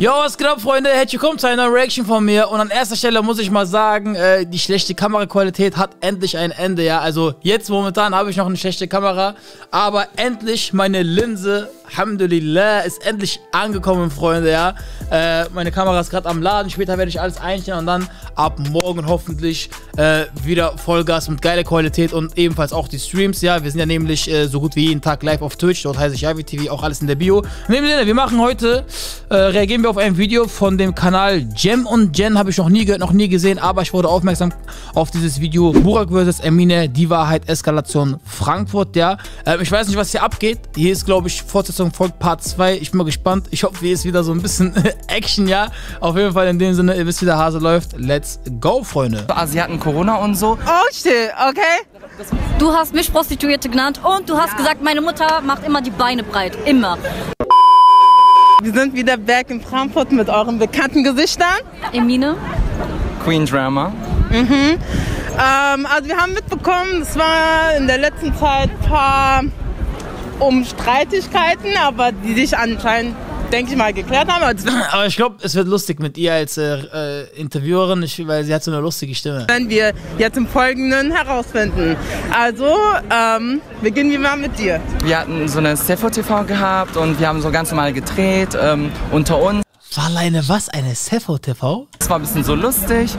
Yo, was geht ab, Freunde? Herzlich willkommen zu einer Reaction von mir. Und an erster Stelle muss ich mal sagen, äh, die schlechte Kameraqualität hat endlich ein Ende, ja. Also jetzt momentan habe ich noch eine schlechte Kamera, aber endlich meine Linse, Alhamdulillah, ist endlich angekommen, Freunde, ja. Äh, meine Kamera ist gerade am Laden, später werde ich alles einstellen und dann ab morgen hoffentlich äh, wieder Vollgas mit geiler Qualität und ebenfalls auch die Streams, ja. Wir sind ja nämlich äh, so gut wie jeden Tag live auf Twitch, dort heiße ich Yavi TV, auch alles in der Bio. In dem Sinne, wir machen heute, äh, reagieren wir auf ein Video von dem Kanal Jem und Jen, habe ich noch nie gehört, noch nie gesehen, aber ich wurde aufmerksam auf dieses Video Burak vs. Emine, die Wahrheit, Eskalation Frankfurt, ja. Äh, ich weiß nicht, was hier abgeht. Hier ist, glaube ich, Fortsetzung folgt Part 2. Ich bin mal gespannt. Ich hoffe, hier ist wieder so ein bisschen Action, ja. Auf jeden Fall in dem Sinne, ihr wisst, wie der Hase läuft. Let's go, Freunde. Asiaten Corona und so. Oh shit, okay. Du hast mich Prostituierte genannt und du hast gesagt, meine Mutter macht immer die Beine breit. Immer. Wir sind wieder back in Frankfurt mit euren bekannten Gesichtern. Emine? Queen Drama. Ähm, also wir haben mitbekommen, es war in der letzten Zeit ein paar Umstreitigkeiten, aber die sich anscheinend, denke ich mal, geklärt haben. Also, Aber ich glaube, es wird lustig mit ihr als äh, äh, Interviewerin, ich, weil sie hat so eine lustige Stimme. werden wir jetzt im Folgenden herausfinden. Also, ähm, beginnen wir mal mit dir. Wir hatten so eine Sefo TV gehabt und wir haben so ganz normal gedreht ähm, unter uns. War alleine was? Eine Sefo TV? Es war ein bisschen so lustig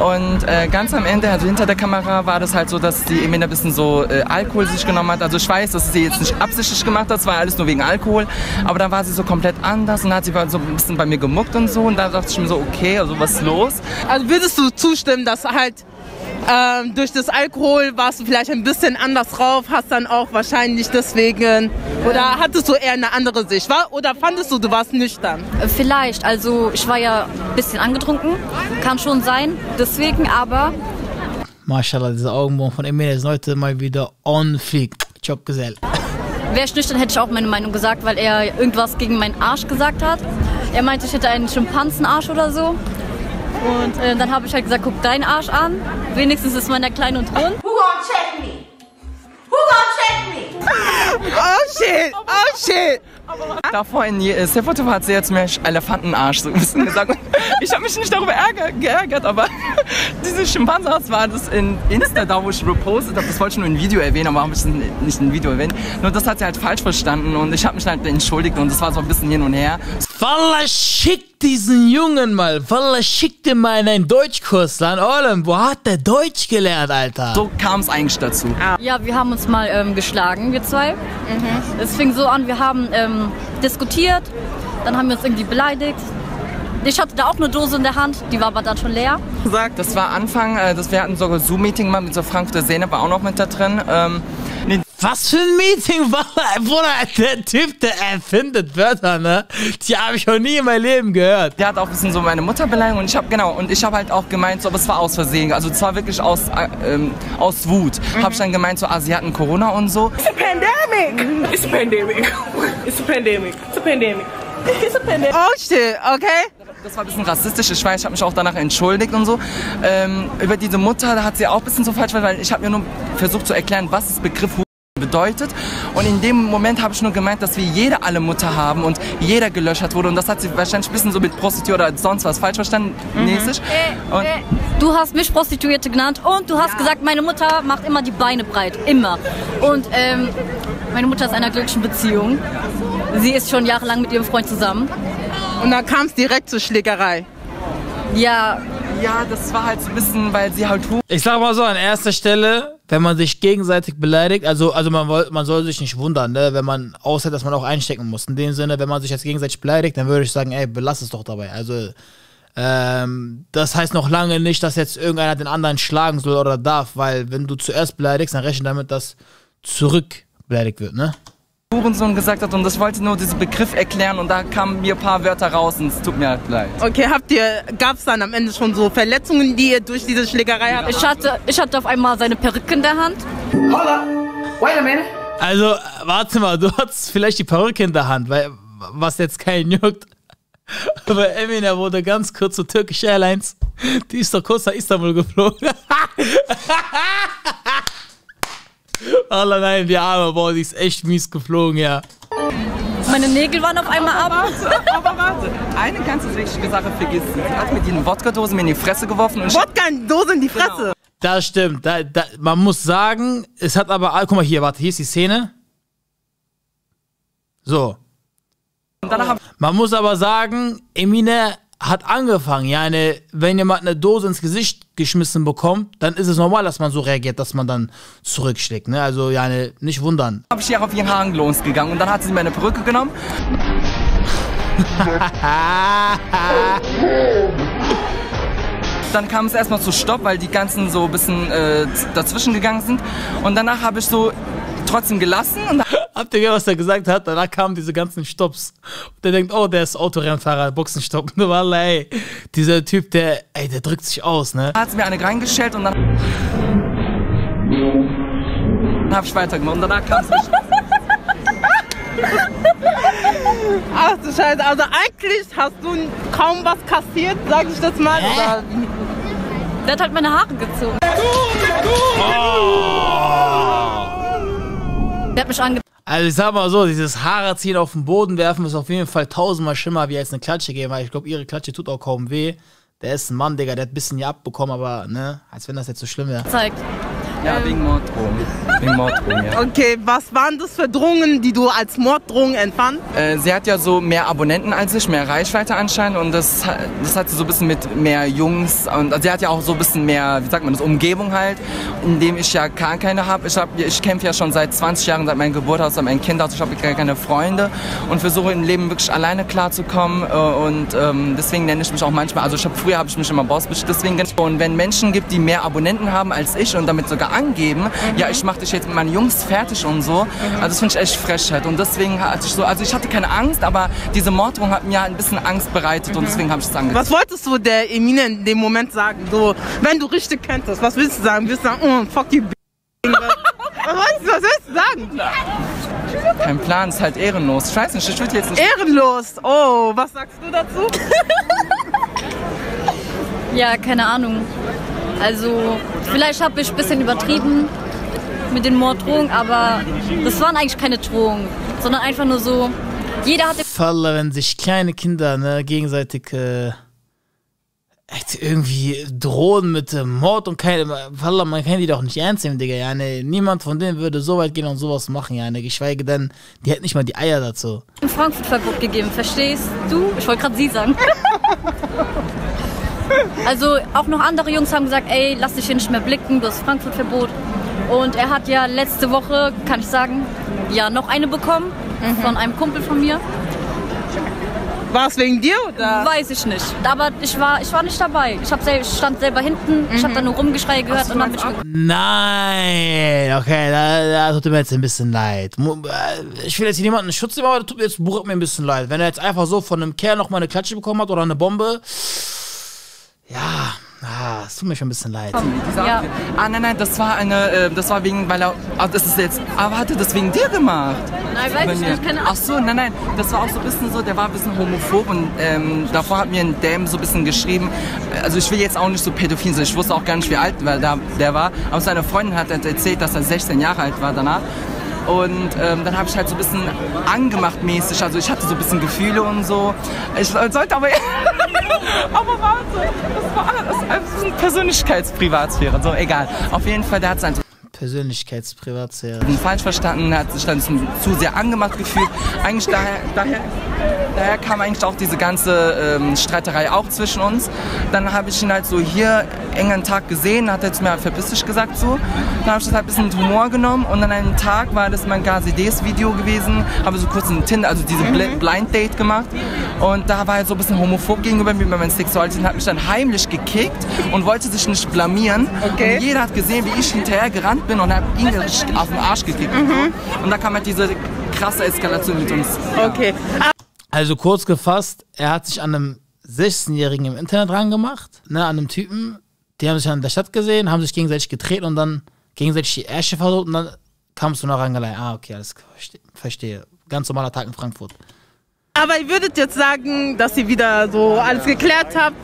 und äh, ganz am Ende, also hinter der Kamera, war das halt so, dass die Emine ein bisschen so äh, Alkohol sich genommen hat. Also ich weiß, dass sie jetzt nicht absichtlich gemacht hat, es war alles nur wegen Alkohol, aber dann war sie so komplett anders und dann hat sie so ein bisschen bei mir gemuckt und so und da dachte ich mir so, okay, also was ist los? Also würdest du zustimmen, dass halt ähm, durch das Alkohol warst du vielleicht ein bisschen anders drauf, hast dann auch wahrscheinlich deswegen, oder hattest du eher eine andere Sicht, war? Oder fandest du, du warst nüchtern? Vielleicht. Also ich war ja ein bisschen angetrunken. Kann schon sein. Deswegen aber. Mashallah, diese Augenbrauen von Emine sind heute mal wieder on fleek. Job Gesell. Wäre ich nüchtern, hätte ich auch meine Meinung gesagt, weil er irgendwas gegen meinen Arsch gesagt hat. Er meinte, ich hätte einen Schimpansenarsch oder so. Und äh, dann habe ich halt gesagt, guck deinen Arsch an. Wenigstens ist meiner klein und rund. Who gonna check me? Who gonna check me? Oh shit, oh shit. Davor in Sefo TV hat sie jetzt mir Elefantenarsch so ein bisschen gesagt. Ich habe mich nicht darüber ärger, geärgert, aber diese Schimpansenarsch war das in Insta, da wo ich repostet habe. Das wollte ich nur in Video erwähnen, aber habe ich nicht in Video erwähnt. Nur das hat sie halt falsch verstanden und ich habe mich halt entschuldigt und das war so ein bisschen hin und her. Wallah, schick diesen Jungen mal. Wallah, schick den mal in einen Deutschkurs. Lan Olem, wo hat der Deutsch gelernt, Alter? So kam es eigentlich dazu. Ja, wir haben uns mal ähm, geschlagen, wir zwei. Es fing so an, wir haben ähm, diskutiert, dann haben wir uns irgendwie beleidigt. Ich hatte da auch eine Dose in der Hand, die war aber dann schon leer. gesagt. Das war Anfang, äh, das, wir hatten sogar Zoom-Meeting mal mit so Frankfurter Szene, war auch noch mit da drin. Ähm, nee, Was für ein Meeting war Bruder, der Typ, der erfindet Wörter, ne? Die habe ich noch nie in meinem Leben gehört. der hat auch ein bisschen so meine Mutter beleidigt und ich habe genau und ich habe halt auch gemeint, so, aber es war aus Versehen, also es war wirklich aus äh, ähm, aus Wut. Habe ich dann gemeint, so Asiaten Corona und so. Pandemic. It's a pandemic. It's a pandemic. It's a pandemic. It's a pandemic. Oh shit, okay. Das war ein bisschen rassistisch, ich weiß, ich habe mich auch danach entschuldigt und so. Ähm, über diese Mutter, da hat sie auch ein bisschen so falsch, weil ich habe mir nur versucht zu erklären, was das Begriff bedeutet. Und in dem Moment habe ich nur gemeint, dass wir jede alle Mutter haben und jeder gelöchert wurde. Und das hat sie wahrscheinlich ein bisschen so mit Prostitution oder sonst was falsch verstanden, mäßig. Und Du hast mich Prostituierte genannt und du hast gesagt, meine Mutter macht immer die Beine breit. Immer. Und ähm, meine Mutter ist in einer glücklichen Beziehung. Sie ist schon jahrelang mit ihrem Freund zusammen. Und dann kam es direkt zur Schlägerei. Ja, ja, das war halt so ein bisschen, weil sie halt Ich sag mal so, an erster Stelle, wenn man sich gegenseitig beleidigt, also, also man, man soll sich nicht wundern, ne, wenn man aushält, dass man auch einstecken muss. In dem Sinne, wenn man sich jetzt gegenseitig beleidigt, dann würde ich sagen, ey, belass es doch dabei. Also, ähm, das heißt noch lange nicht, dass jetzt irgendeiner den anderen schlagen soll oder darf, weil wenn du zuerst beleidigst, dann rechne damit, dass zurück beleidigt wird, ne? Hurensohn gesagt hat und ich wollte nur diesen Begriff erklären und da kamen mir ein paar Wörter raus und es tut mir halt leid. Okay, habt ihr, gab es dann am Ende schon so Verletzungen, die ihr durch diese Schlägerei hattet? ich hatte, ich hatte auf einmal seine Perücke in der Hand. Hold up. Wait a minute. Also, warte mal, du hattest vielleicht die Perücke in der Hand, weil, was jetzt keinen juckt. Aber Emine wurde ganz kurz zu Turkish Airlines. Die ist doch kurz nach Istanbul geflogen. Allah nein, die arme Boah, die ist echt mies geflogen, ja. Meine Nägel waren auf einmal ab. Aber warte, eine ganz wichtige Sache vergisst. Sie hat mir die Wodka-Dose mir in die Fresse geworfen und ich Wodka in die Fresse. Das stimmt. Da, da, man muss sagen, es hat aber. Guck mal hier, warte, hier ist die Szene. So. Man muss aber sagen, Emine hat angefangen. Ja, eine, wenn jemand eine Dose ins Gesicht geschmissen bekommt, dann ist es normal, dass man so reagiert, dass man dann zurückschlägt. Ne? Also, ja, eine, nicht wundern. hab ich hier auf ihren Haaren losgegangen und dann hat sie meine Perücke genommen. Dann kam es erstmal zu Stopp, weil die ganzen so ein bisschen äh, dazwischen gegangen sind. Und danach habe ich so trotzdem gelassen und Habt ihr gehört, was er gesagt hat? Danach kamen diese ganzen Stopps. Und der denkt, oh, der ist Autorennfahrer, Boxenstopp. Nur weil, ey, dieser Typ, der, ey, der drückt sich aus, ne? hat mir eine reingestellt und dann, dann habe ich weitergemacht. Und danach kam es Ach du Scheiße, also eigentlich hast du kaum was kassiert, sag ich das mal. Oder Der hat halt meine Haare gezogen. Der hat mich ange... Also ich sag mal so, dieses Haare ziehen auf den Boden werfen ist auf jeden Fall tausendmal schlimmer, wie jetzt eine Klatsche geben, weil ich glaube, ihre Klatsche tut auch kaum weh. Der ist ein Mann, Digga, der hat ein bisschen hier abbekommen, aber, ne, als wenn das jetzt so schlimm wäre. gezeigt. Ja, wegen Morddrohung. Wegen Morddrohung, ja. Okay, was waren das für Drohungen, die du als Morddrohungen empfand? Äh, sie hat ja so mehr Abonnenten als ich, mehr Reichweite anscheinend und das, das hat sie so ein bisschen mit mehr Jungs und also sie hat ja auch so ein bisschen mehr, wie sagt man das, Umgebung halt, in dem ich ja gar keine habe. Ich, hab, ich kämpfe ja schon seit 20 Jahren, seit meinem Geburtstag, seit meinem Kindheit, ich habe gar keine Freunde und versuche im Leben wirklich alleine klarzukommen äh, und ähm, deswegen nenne ich mich auch manchmal, also ich hab, früher habe ich mich immer Boss deswegen und wenn Menschen gibt, die mehr Abonnenten haben als ich und damit sogar angeben, ja ich mache dich jetzt mit meinen Jungs fertig und so, also das finde ich echt Frechheit und deswegen hatte ich so, also ich hatte keine Angst, aber diese Morddrohung hat mir ein bisschen Angst bereitet und deswegen habe ich es angezogen. Was wolltest du der Emine in dem Moment sagen? So, wenn du richtig könntest, was willst du sagen? Willst du sagen, oh, fuck you, b****? was, was willst du sagen? Kein Plan, ist halt ehrenlos. Ich weiß nicht, ich würde jetzt nicht... Ehrenlos. Oh, was sagst du dazu? Ja, keine Ahnung. Also, vielleicht habe ich ein bisschen übertrieben mit den Morddrohungen, aber das waren eigentlich keine Drohungen, sondern einfach nur so, jeder hatte Falle, wenn sich kleine Kinder, ne, gegenseitig, äh, echt irgendwie drohen mit äh, Mord und keine, Falle, man kann die doch nicht ernst nehmen, Digga, ja, ne, niemand von denen würde so weit gehen und sowas machen, ja, ne, geschweige denn, die hätten nicht mal die Eier dazu. ein Frankfurt-Verbot gegeben, verstehst du? Ich wollte gerade sie sagen. Also auch noch andere Jungs haben gesagt, ey, lass dich hier nicht mehr blicken, du hast Frankfurt-Verbot. Und er hat ja letzte Woche, kann ich sagen, ja, noch eine bekommen von einem Kumpel von mir. War es wegen dir oder? Weiß ich nicht. Aber ich war, ich war nicht dabei. Ich, sel ich stand selber hinten, ich habe da nur Rumgeschrei gehört und dann bin ich. Nein, okay, da, da tut mir jetzt ein bisschen leid. Äh, Ich will jetzt hier niemanden nehmen, aber das tut mir jetzt mir ein bisschen leid. Wenn er jetzt einfach so von einem Kerl noch mal eine Klatsche bekommen hat oder eine Bombe, ja, ah, es tut mir schon ein bisschen leid. Ja. Ah, nein, nein, das war eine, äh, das war wegen, weil er, ah, das ist jetzt, aber hat er das wegen dir gemacht? Nein, weiß ich nicht, keine Ach Ahnung. so, nein, nein, das war auch so ein bisschen so, der war ein bisschen homophob und ähm, davor hat mir ein Dam so ein bisschen geschrieben, also ich will jetzt auch nicht so pädophil sein, ich wusste auch gar nicht, wie alt weil da, der war, aber seine Freundin hat halt erzählt, dass er 16 Jahre alt war danach. Und ähm, dann habe ich halt so ein bisschen angemacht mäßig, also ich hatte so ein bisschen Gefühle und so. Ich sollte aber... aber warte, das war das ist einfach so eine Persönlichkeitsprivatsphäre, so egal. Auf jeden Fall, der hat sein Persönlichkeitsprivatsphäre. falsch verstanden, hat sich dann zu sehr angemacht gefühlt. Eigentlich daher, daher, daher kam eigentlich auch diese ganze ähm, Streiterei auch zwischen uns. Dann habe ich ihn halt so hier engen Tag gesehen, hat er zu mir verpiss dich gesagt so. Dann habe ich das halt ein bisschen mit Humor genommen und an einem Tag war das mein Gazides Video gewesen, habe so kurz ein Tinder, also diese Bl Blind Date gemacht und da war er so ein bisschen homophob gegenüber mir bei meiner Sexualität und hat mich dann heimlich gekickt und wollte sich nicht blamieren. Okay. Und jeder hat gesehen, wie ich hinterher gerannt bin und habe ihn auf den Arsch gekickt. Und da kam halt diese krasse Eskalation mit uns. Okay. Also kurz gefasst, er hat sich an einem 16-Jährigen im Internet rangemacht, ne, an einem Typen. Die haben sich an der Stadt gesehen, haben sich gegenseitig getreten und dann gegenseitig die Ärsche versucht und dann kamst du nach Rangelei. Ah, okay, alles verstehe. Ganz normaler Tag in Frankfurt. Aber ihr würdet jetzt sagen, dass ihr wieder so alles geklärt habt.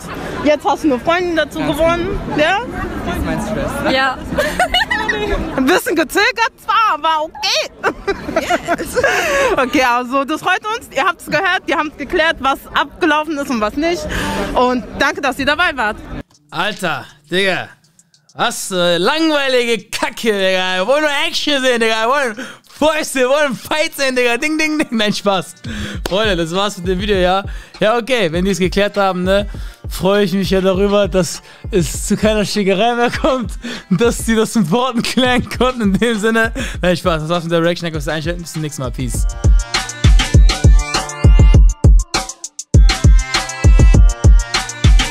Jetzt hast du eine Freundin dazu gewonnen, ja? Das ist meine Schwester. Ja, Ein bisschen gezögert zwar, aber okay. Okay, also das freut uns. Ihr habt es gehört, ihr habt geklärt, was abgelaufen ist und was nicht. Und danke, dass ihr dabei wart. Alter, Digga. Was äh, langweilige Kacke, Digga. Wir wollen nur Action sehen, Digga. Wir wollen Fäuste, wollen Fight sehen, Digga. Ding, ding, ding. Nein, Spaß. Freunde, das war's mit dem Video, ja. Ja, okay, wenn die es geklärt haben, ne, freue ich mich ja darüber, dass es zu keiner Schickerei mehr kommt. Dass sie das mit Worten klären konnten in dem Sinne. Nein, Spaß. Das war's mit der Reaction. Danke fürs Einschalten. Bis zum nächsten Mal. Peace.